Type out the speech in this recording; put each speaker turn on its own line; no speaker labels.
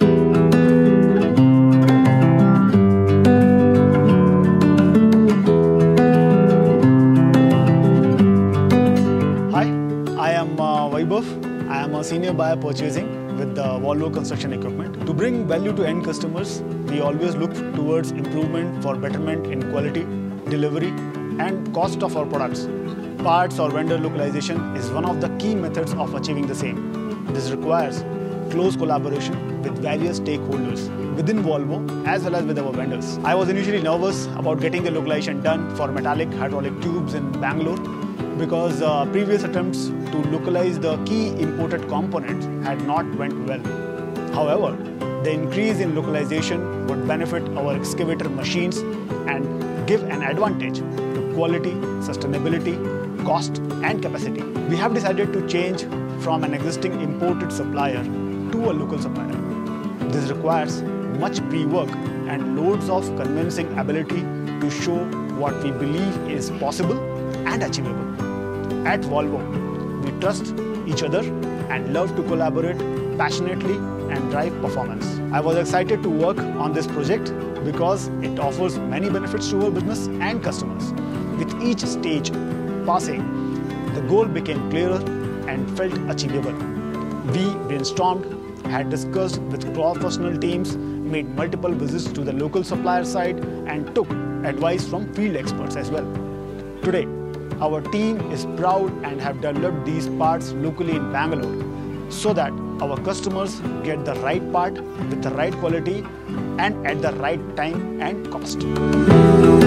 Hi, I am uh, Vaibhav. I am a senior buyer purchasing with the Volvo Construction Equipment. To bring value to end customers, we always look towards improvement for betterment in quality, delivery, and cost of our products. Parts or vendor localization is one of the key methods of achieving the same. This requires close collaboration with various stakeholders within Volvo as well as with our vendors. I was initially nervous about getting the localization done for metallic hydraulic tubes in Bangalore because uh, previous attempts to localize the key imported components had not went well. However, the increase in localization would benefit our excavator machines and give an advantage to quality, sustainability, cost and capacity. We have decided to change from an existing imported supplier to a local supplier. This requires much pre-work and loads of convincing ability to show what we believe is possible and achievable. At Volvo, we trust each other and love to collaborate passionately and drive performance. I was excited to work on this project because it offers many benefits to our business and customers. With each stage passing, the goal became clearer and felt achievable. We brainstormed, had discussed with cross-functional teams, made multiple visits to the local supplier side and took advice from field experts as well. Today, our team is proud and have developed these parts locally in Bangalore so that our customers get the right part with the right quality and at the right time and cost.